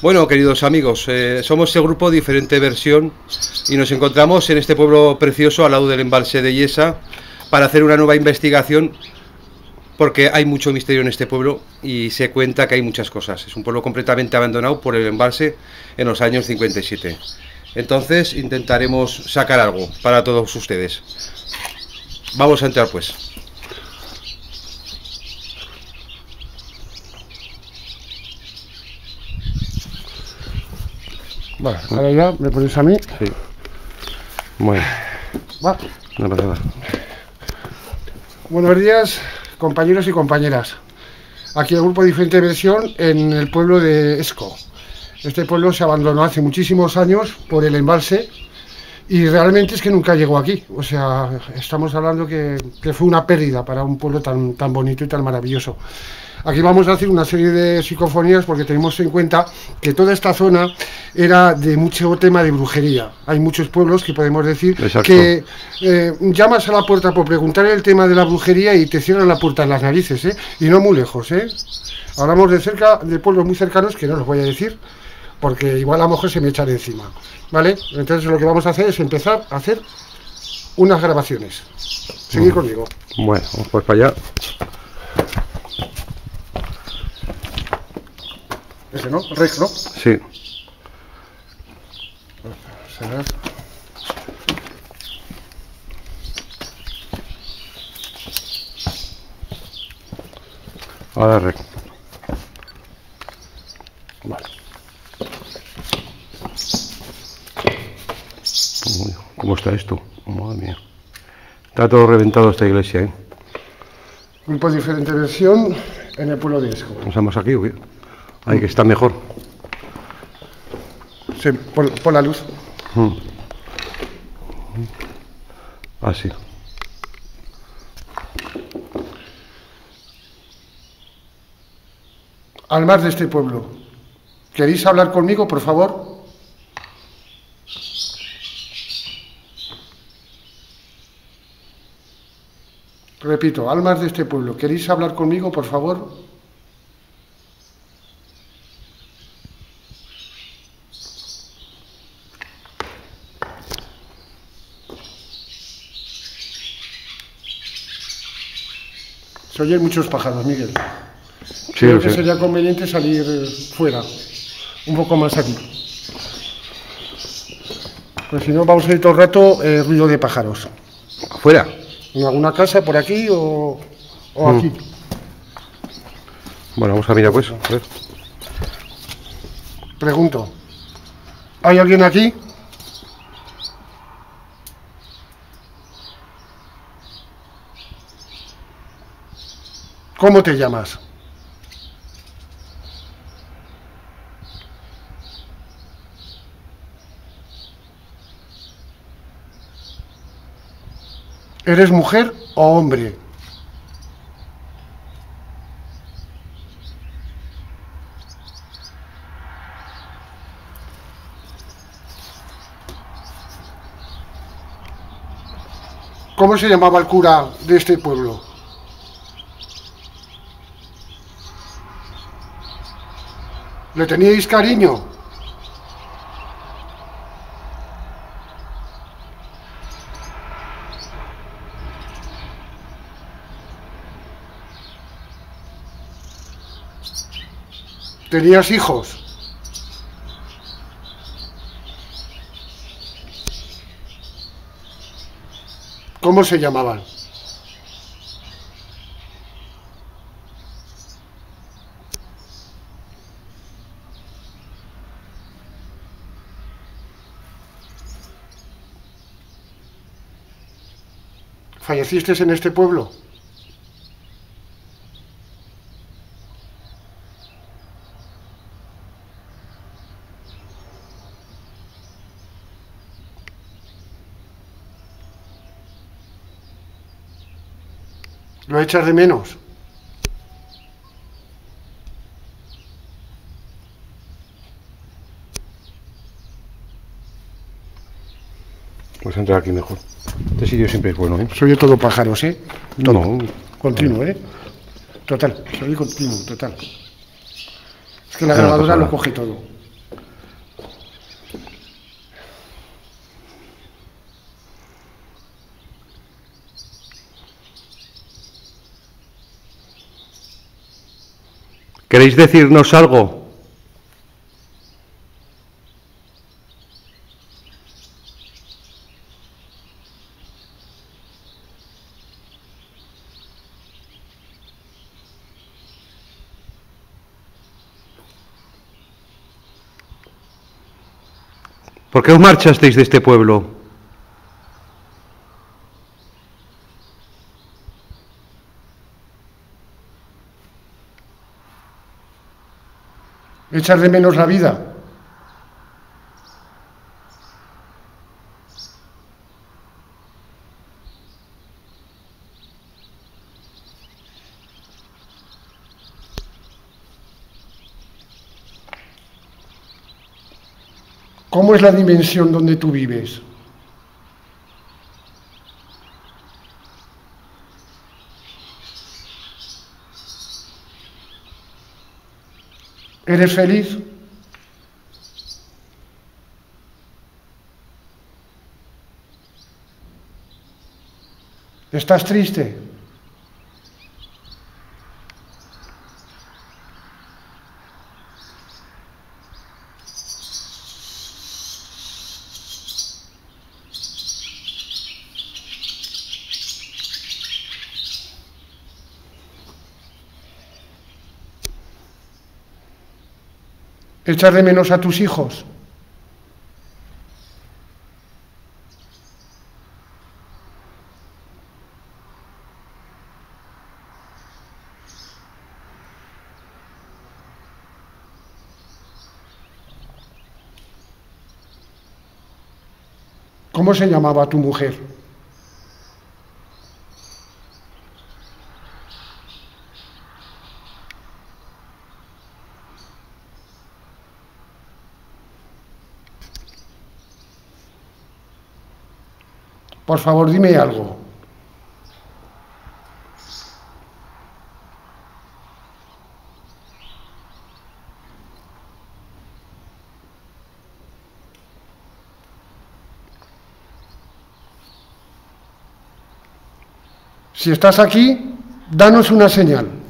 Bueno, queridos amigos, eh, somos el grupo Diferente Versión y nos encontramos en este pueblo precioso al lado del embalse de Yesa para hacer una nueva investigación porque hay mucho misterio en este pueblo y se cuenta que hay muchas cosas. Es un pueblo completamente abandonado por el embalse en los años 57. Entonces intentaremos sacar algo para todos ustedes. Vamos a entrar pues. Vale, ahora ya me pones a mí. Sí. Bueno, Va. no pasa nada. Buenos días, compañeros y compañeras. Aquí el grupo Diferente Versión en el pueblo de Esco. Este pueblo se abandonó hace muchísimos años por el embalse y realmente es que nunca llegó aquí. O sea, estamos hablando que, que fue una pérdida para un pueblo tan, tan bonito y tan maravilloso. Aquí vamos a hacer una serie de psicofonías porque tenemos en cuenta que toda esta zona era de mucho tema de brujería. Hay muchos pueblos que podemos decir Exacto. que eh, llamas a la puerta por preguntar el tema de la brujería y te cierran la puerta en las narices, ¿eh? Y no muy lejos, ¿eh? Hablamos de cerca, de pueblos muy cercanos que no los voy a decir, porque igual a lo mejor se me echan encima, ¿vale? Entonces lo que vamos a hacer es empezar a hacer unas grabaciones. Seguid conmigo. Bueno, vamos pues para allá. Ese, ¿no? Rec, ¿no? Sí. Será- Ahora rec. Vale. Uy, ¿Cómo está esto? Madre mía. Está todo reventado esta iglesia, ¿eh? Grupo diferente versión en el pueblo de Esco. ¿Estamos aquí o qué? Ahí que está mejor. Sí, por, por la luz. Así. Al mar de este pueblo. ¿Queréis hablar conmigo, por favor? Repito, almas de este pueblo, ¿queréis hablar conmigo, por favor? Se oyen muchos pájaros, Miguel. Sí, Creo que sería conveniente salir eh, fuera, un poco más aquí. Pues si no, vamos a ir todo el rato eh, ruido de pájaros. ¿Afuera? En alguna casa por aquí o, o Mm. aquí. Bueno, vamos a mirar pues. A ver. Pregunto, ¿hay alguien aquí? ¿Cómo te llamas? ¿Eres mujer o hombre? ¿Cómo se llamaba el cura de este pueblo? ¿Le teníais cariño? ¿Tenías hijos? ¿Cómo se llamaban? ¿Falleciste en este pueblo? ¿Lo echas de menos? Pues entrar aquí mejor. Este sitio siempre es bueno, ¿eh? Soy todo pájaros, ¿eh? No. Continuo, ¿eh? Total, soy continuo, total. Es que la No, grabadora lo coge todo. ¿Queréis decirnos algo? ¿Por qué os marchasteis de este pueblo? Echar de menos la vida. ¿Cómo es la dimensión donde tú vives? ¿Eres feliz? ¿Estás triste? ¿Echar de menos a tus hijos? ¿Cómo se llamaba tu mujer? Por favor, dime algo. Si estás aquí, danos una señal.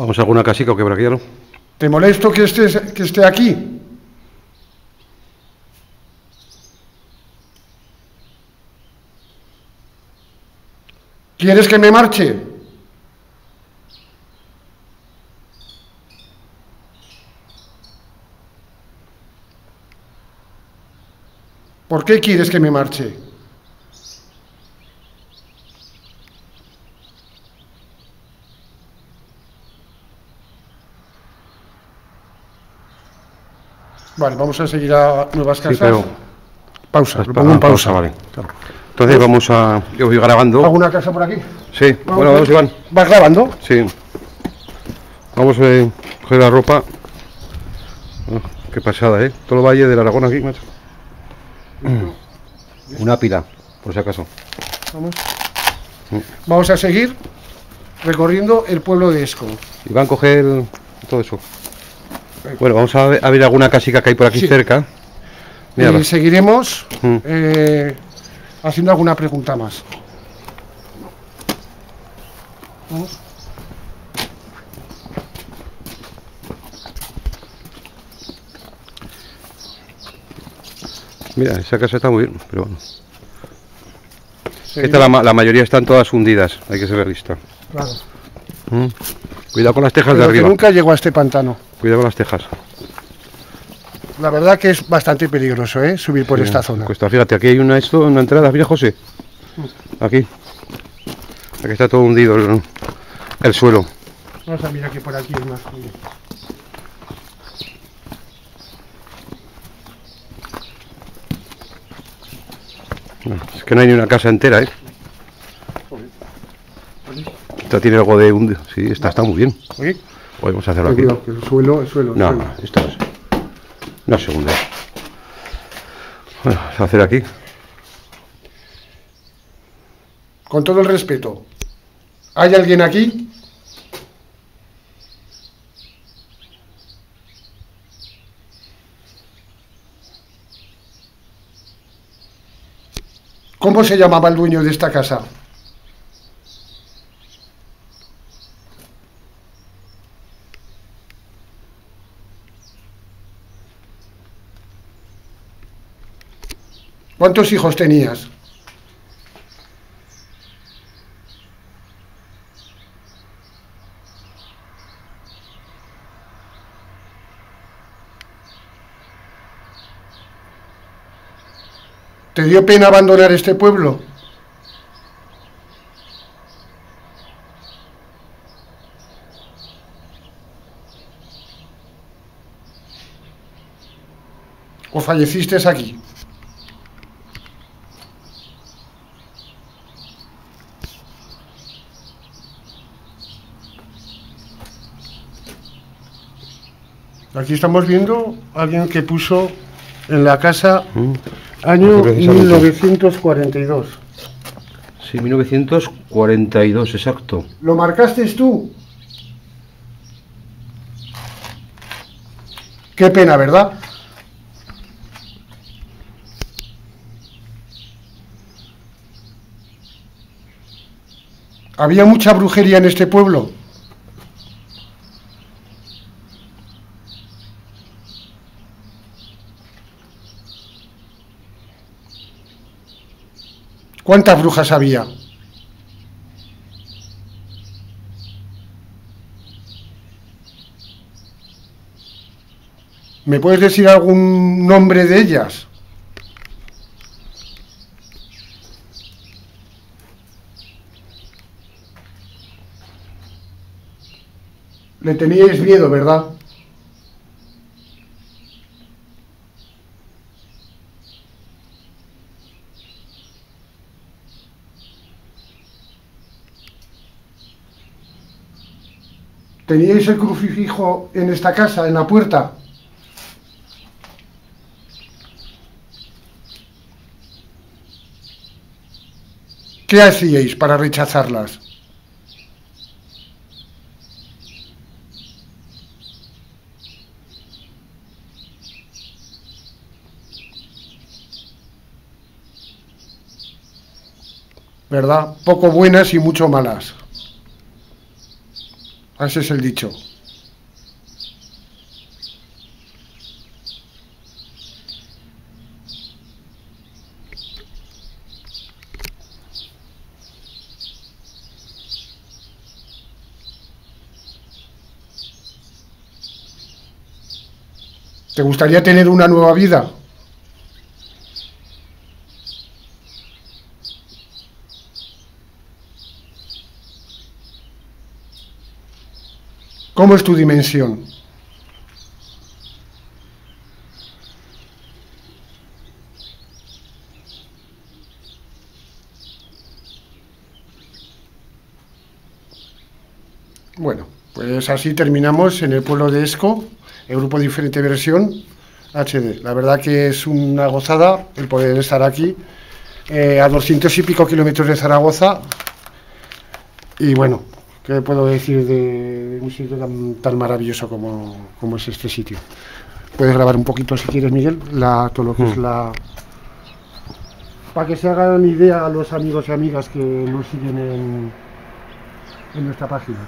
¿Vamos a alguna casica o qué por aquí, no? ¿Te molesto que, estés, que esté aquí? ¿Quieres que me marche? ¿Por qué quieres que me marche? Vale, vamos a seguir a nuevas Sí, casas. pero... Pausa, Ah, pongo en pausa. vale. Entonces vamos a... Yo voy grabando. ¿Alguna casa por aquí? Sí, bueno, vamos, Iván. ¿Vas grabando? Sí. Vamos a coger la ropa. Ah, qué pasada, ¿eh? Todo el valle del Aragón aquí, macho. Una pila, por si acaso. Vamos. Vamos a seguir recorriendo el pueblo de Esco. Iván, coge el- todo eso. Bueno, vamos a ver, a ver alguna casica que hay por aquí Sí. cerca. Y seguiremos Mm. eh, haciendo alguna pregunta más. Vamos. mira, esa casa está muy bien, pero bueno. Esta la, la mayoría están todas hundidas, hay que ser realista. Claro. Mm. Cuidado con las tejas de Pero que arriba. nunca llegó a este pantano. Cuidado con las tejas. La verdad que es bastante peligroso, ¿eh? Subir por Sí, esta zona. Cuesta, fíjate, aquí hay una, esto, una entrada, mira José. Aquí. Aquí está todo hundido el, el suelo. Vamos a mirar que por aquí es más. Es que no hay ni una casa entera, ¿eh? Esta tiene algo de hundido. Sí, esta está muy bien. Podemos hacerlo aquí. cuidado, que el suelo, el suelo, el No, suelo. no, esto es. Una segunda. Bueno, vamos a hacer aquí. Con todo el respeto, ¿hay alguien aquí? ¿Cómo se llamaba el dueño de esta casa? ¿Cuántos hijos tenías? ¿Te dio pena abandonar este pueblo? ¿O falleciste aquí? Aquí estamos viendo a alguien que puso en la casa Mm. año Precisamente. 1942. Sí, 1942, exacto. ¿Lo marcaste tú? Qué pena, ¿verdad? ¿Había mucha brujería en este pueblo? ¿Cuántas brujas había? ¿Me puedes decir algún nombre de ellas? Le teníais miedo, ¿verdad? ¿Teníais el crucifijo en esta casa, en la puerta? ¿Qué hacíais para rechazarlas? ¿Verdad? Poco buenas y mucho malas. Ese es el dicho. ¿Te gustaría tener una nueva vida? ¿Cómo es tu dimensión? Bueno, pues así terminamos en el pueblo de Esco, el grupo diferente versión HD. La verdad que es una gozada el poder estar aquí, eh, a 200 y pico kilómetros de Zaragoza. Y bueno, ¿qué puedo decir de un sitio tan, tan maravilloso como, como es este sitio? Puedes grabar un poquito si quieres, Miguel, la, todo lo que es Mm. la... Para que se hagan idea a los amigos y amigas que nos siguen en, en nuestra página.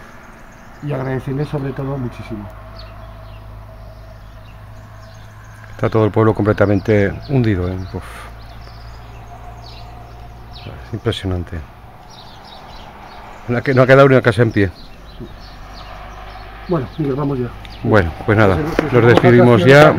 Y agradecerles sobre todo muchísimo. Está todo el pueblo completamente hundido. ¿eh? Uf. Es impresionante. No ha, que- no ha quedado ni una casa en pie. Bueno, vamos ya. Bueno, pues nada, se nos cojan despedimos ya.